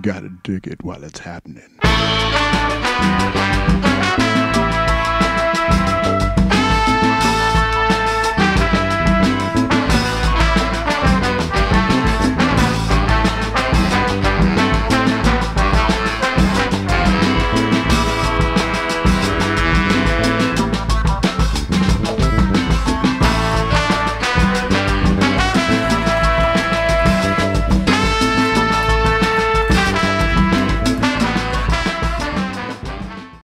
You gotta dig it while it's happening.